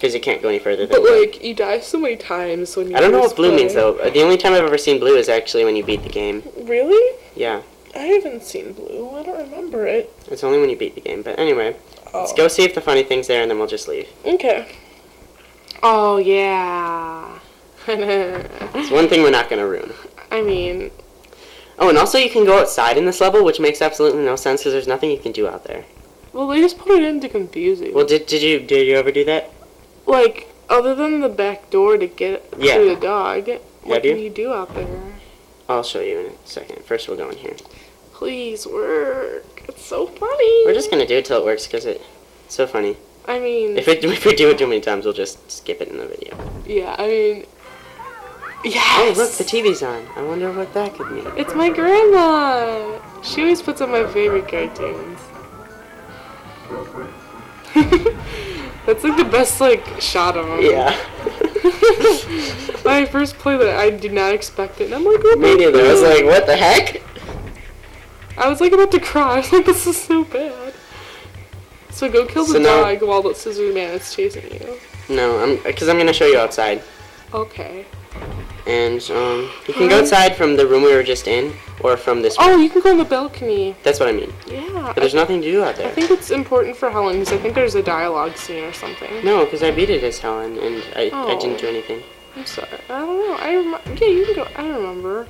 Because you can't go any further than But that. like you die so many times when you. I don't know what blue means though. Uh, The only time I've ever seen blue is actually when you beat the game. Really? Yeah, I haven't seen blue. I don't remember it. it's only when you beat the game. But anyway, let's Oh. go see if the funny thing's there and then we'll just leave. Okay. Oh yeah. It's one thing we're not gonna ruin. I mean, Oh, and also you can go outside in this level, which makes absolutely no sense because there's nothing you can do out there. well, they just put it in to confuse you. Well, did, did you did you ever do that? Like, other than the back door to get Yeah. to the dog, what you? can you do out there? I'll show you in a second. First, we'll go in here. Please work. It's so funny. We're just gonna do it till it works because it's so funny. I mean, If it if we do it too many times, we'll just skip it in the video. yeah. I mean, Oh, yes. look, the TV's on. I wonder what that could mean. It's my grandma. She always puts on my favorite cartoons. That's like the best like shot of him. Yeah. when I first played it, I did not expect it, and I'm like, oh Me neither. I was like, what the heck? I was like about to cry. I was like, this is so bad. So go kill the So now- dog while the scissor man is chasing you. No, I'm because I'm gonna show you outside, Okay. and um, you can go outside from the room we were just in, or from this. Oh, you can go on the balcony. That's what I mean. Yeah. But there's I, nothing to do out there. I think it's important for Helen because I think there's a dialogue scene or something. No, because I beat it as Helen, and I, I Oh. didn't do oh. anything. I'm sorry. I don't know. I rem- yeah, you can go. I don't remember,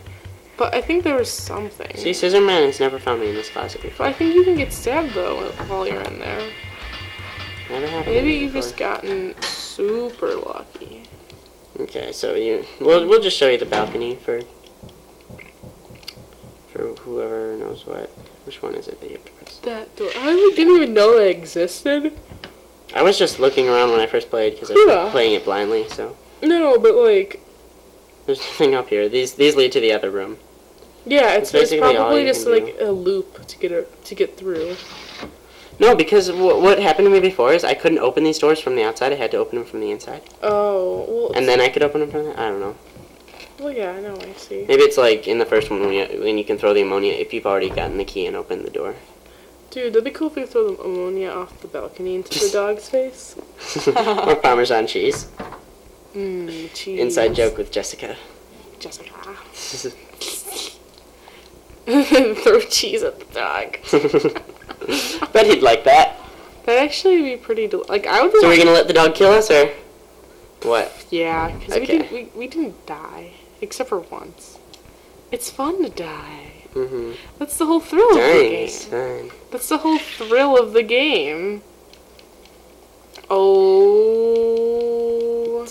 but I think there was something. See, Scissor Man has never found me in this But before. I think you can get stabbed though while you're in there. Never happened. Maybe you've just gotten super lucky. Okay, so you we'll we'll just show you the balcony for for whoever knows what. Which one is it that you have to press? That door. I didn't even know that existed. I was just looking around when I first played because I was Yeah. playing it blindly. So No, but like, there's nothing up here. These these lead to the other room. yeah, it's, it's basically all probably just like a loop to get it to get through. No, because w- what happened to me before is I couldn't open these doors from the outside. I had to open them from the inside, Oh, well. and then I could open them from the. I don't know. Well, yeah, I know. I see. Maybe it's like in the first one when you, when you can throw the ammonia if you've already gotten the key and opened the door. Dude, that'd be cool if we could throw the ammonia off the balcony into the dog's face. or Parmesan cheese. Mmm, cheese. Inside joke with Jessica. Jessica. throw cheese at the dog. Bet he'd like that. That'd actually be pretty. Del- like I would. So we're gonna let the dog kill us, or what? Yeah, because we Okay. didn't we, we didn't die except for once. It's fun to die. Mm-hmm. That's the whole thrill of the game. That's the whole thrill of the game. Oh,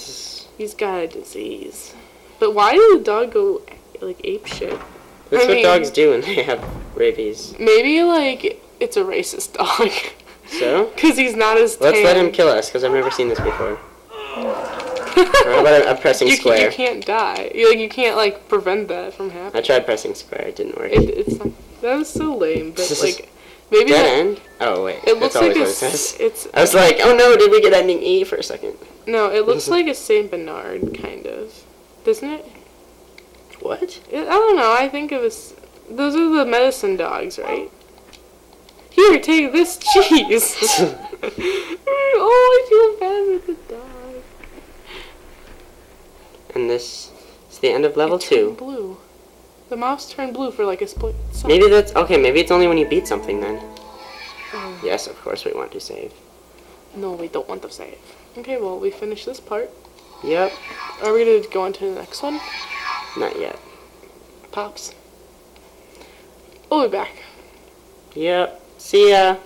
he's got a disease. But why did the dog go like ape shit? That's I what mean- dogs do when they have rabies. Maybe like it's a racist dog. So Because he's not as let's let him kill us, because I've never seen this before. Or how about I'm pressing you, ca- square? you can't die. You, like you can't like prevent that from happening. I tried pressing square. It didn't work. It, it's not, that was so lame, but like maybe Dead that, end? Oh wait, it looks always like a, what it it's I was like, oh no, did we get ending E for a second? no, it looks like a Saint Bernard kind of, doesn't it? What? it? I don't know. I think it was those are the medicine dogs, right? Here, take this cheese. oh, I feel bad with the dog. And this is the end of level two. Blue. The mouse turned blue for like a split. second. Maybe that's okay. Maybe it's only when you beat something then. Oh. Yes, of course we want to save. No, we don't want to save. Okay, well we finished this part. Yep. Are we gonna go on to the next one? Not yet. Pops. We'll be back. Yep. See ya.